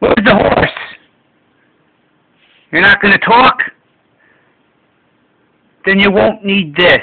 Where's the horse? You're not going to talk? Then you won't need this.